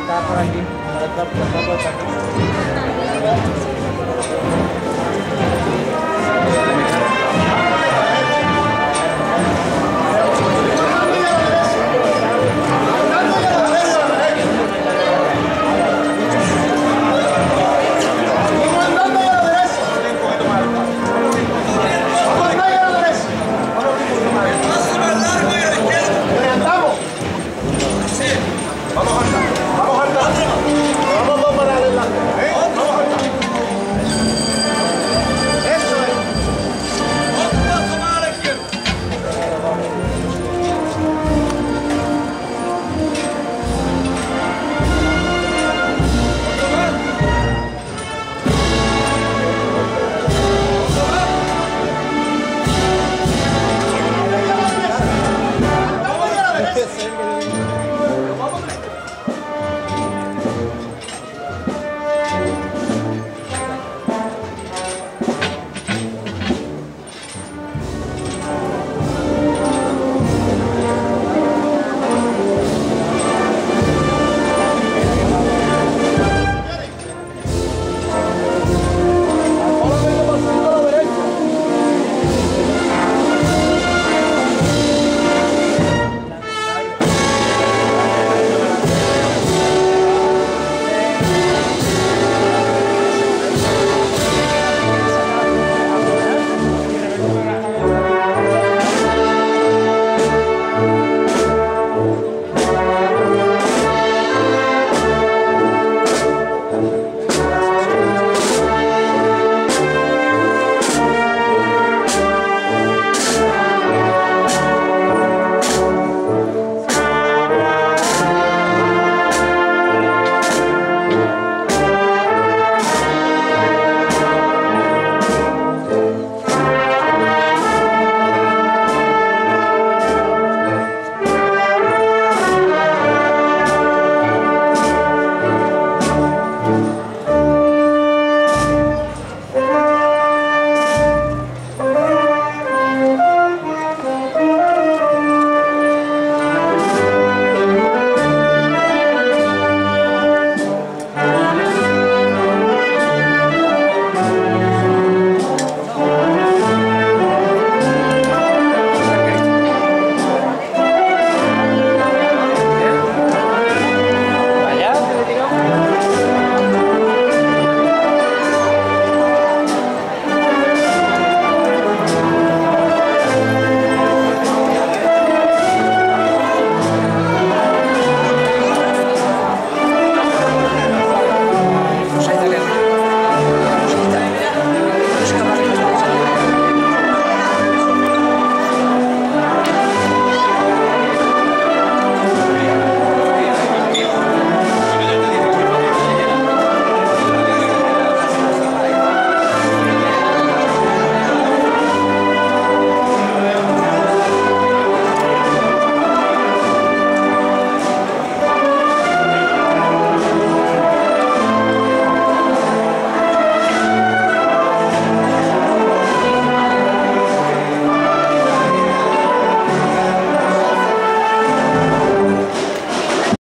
baik lagi mereka berapa Yes.